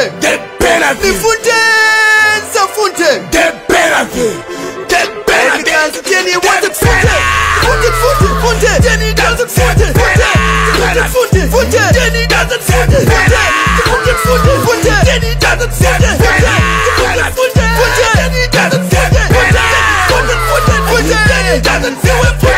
Nifunte, Get Benefit. nifunte, nifunte. Get Benefit. Get Benefit. Ganze Jenny, what the funte, funte, funte, funte. Jenny doesn't funte, funte, funte, funte, funte. Jenny doesn't funte, funte, funte, funte, funte. Jenny doesn't funte, funte, funte, funte, funte. Doesn't funte, funte, funte, funte, doesn't funte.